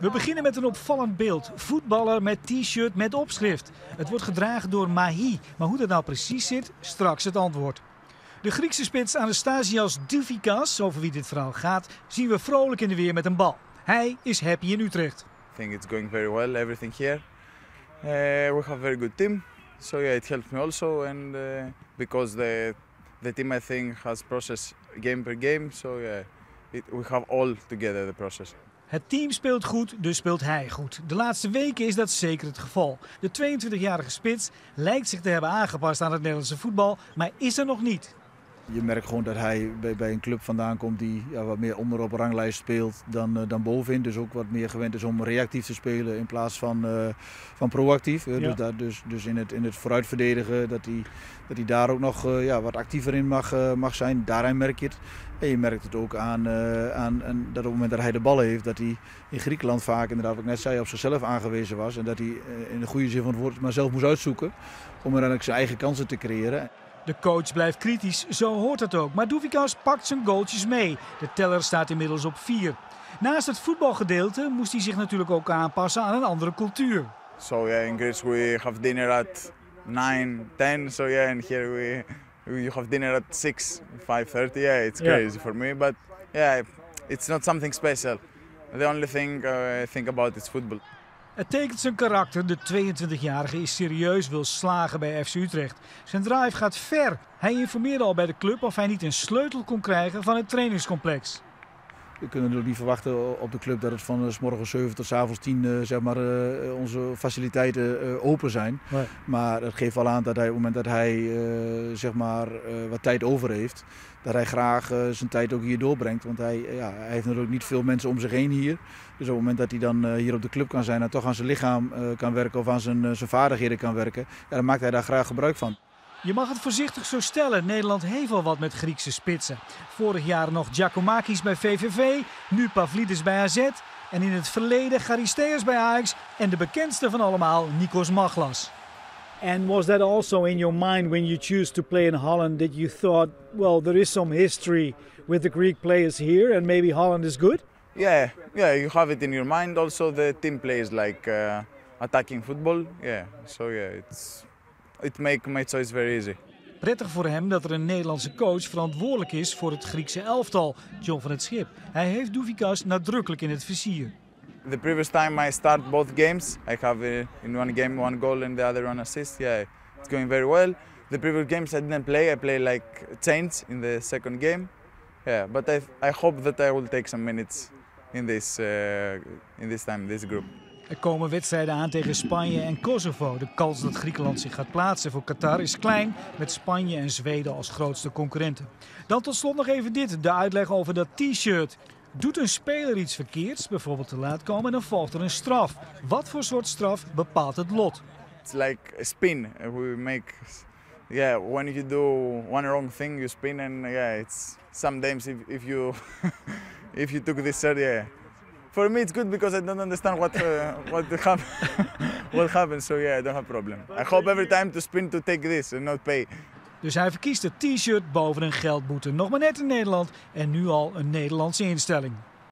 We beginnen met een opvallend beeld. Voetballer met t-shirt met opschrift. Het wordt gedragen door Mahi. Maar hoe dat nou precies zit, straks het antwoord. De Griekse spits Anastasios Douvikas, over wie dit verhaal gaat, zien we vrolijk in de weer met een bal. Hij is happy in Utrecht. I think it's going very well, everything here. Uh, we have a very good team, so yeah, it helps me also, and uh, because the the team I think has process game per game, so yeah, we have all together the process. Het team speelt goed, dus speelt hij goed. De laatste weken is dat zeker het geval. De 22-jarige spits lijkt zich te hebben aangepast aan het Nederlandse voetbal, maar is er nog niet. Je merkt gewoon dat hij bij, bij een club vandaan komt die ja, wat meer onderop ranglijst speelt dan, uh, dan bovenin. Dus ook wat meer gewend is om reactief te spelen in plaats van, uh, van proactief. Ja. dus, daar, dus, dus in het, in het vooruitverdedigen, dat hij, dat hij daar ook nog ja, wat actiever in mag, mag zijn. Daarin merk je het. En je merkt het ook aan, aan, aan, dat op het moment dat hij de bal heeft, dat hij in Griekenland vaak, inderdaad wat ik net zei, op zichzelf aangewezen was. En dat hij in de goede zin van het woord maar zelf moest uitzoeken om uiteindelijk zijn eigen kansen te creëren. De coach blijft kritisch, zo hoort het ook. Maar Douvikas pakt zijn goaltjes mee. De teller staat inmiddels op 4. Naast het voetbalgedeelte moest hij zich natuurlijk ook aanpassen aan een andere cultuur. So yeah, in Greece we have dinner at 9, 10. So yeah, and here we, we have dinner at 6, 5:30. Yeah, it's crazy yeah. for me, but yeah, it's not something special. The only thing uh, I think about is football. Het tekent zijn karakter. De 22-jarige is serieus wil slagen bij FC Utrecht. Zijn drive gaat ver. Hij informeerde al bij de club of hij niet een sleutel kon krijgen van het trainingscomplex. We kunnen natuurlijk niet verwachten op de club dat het van s morgen 7 tot s avonds 10 uh, zeg maar, uh, onze faciliteiten open zijn. Nee. Maar het geeft wel aan dat hij op het moment dat hij zeg maar, wat tijd over heeft, dat hij graag zijn tijd ook hier doorbrengt. Want hij, ja, hij heeft natuurlijk niet veel mensen om zich heen hier. Dus op het moment dat hij dan hier op de club kan zijn en toch aan zijn lichaam kan werken of aan zijn, zijn vaardigheden kan werken, ja, dan maakt hij daar graag gebruik van. Je mag het voorzichtig zo stellen. Nederland heeft al wat met Griekse spitsen. Vorig jaar nog Giacomakis bij VVV, nu Pavlidis bij AZ. En in het verleden Charisteas bij Ajax en de bekendste van allemaal Nikos Maglas. And was that also in your mind when you choose to play in Holland that you thought, well, there is some history with the Greek players here and maybe Holland is good? Yeah, yeah, you have it in your mind. Also, the team plays like uh, attacking football. Yeah, so yeah, it's it make my choice very easy. Prettig voor hem dat er een Nederlandse coach verantwoordelijk is voor het Griekse elftal, John van het Schip. Hij heeft Douvikas nadrukkelijk in het vizier. The previous time I start both games, I have uh, in one game one goal and the other one assist. Yeah, it's going very well. The previous games I didn't play. I play like change in the second game. Yeah, but I I hope that I will take some minutes in this uh, in this time this group. Er komen wedstrijden aan tegen Spanje en Kosovo. De kans dat Griekenland zich gaat plaatsen voor Qatar is klein, met Spanje en Zweden als grootste concurrenten. Dan tot slot nog even dit, de uitleg over dat t-shirt. Doet een speler iets verkeerds, bijvoorbeeld te laat komen, dan volgt er een straf. Wat voor soort straf bepaalt het lot? It's like a spin. We make, yeah, when you do one wrong thing, you spin, and yeah, it's sometimes if, if you if you took this shirt, yeah, for me it's good because I don't understand what uh, what happen what happens. So yeah, I don't have problem. I hope every time to spin to take this and not pay. Dus hij verkiest het t-shirt boven een geldboete. Nog maar net in Nederland en nu al een Nederlandse instelling.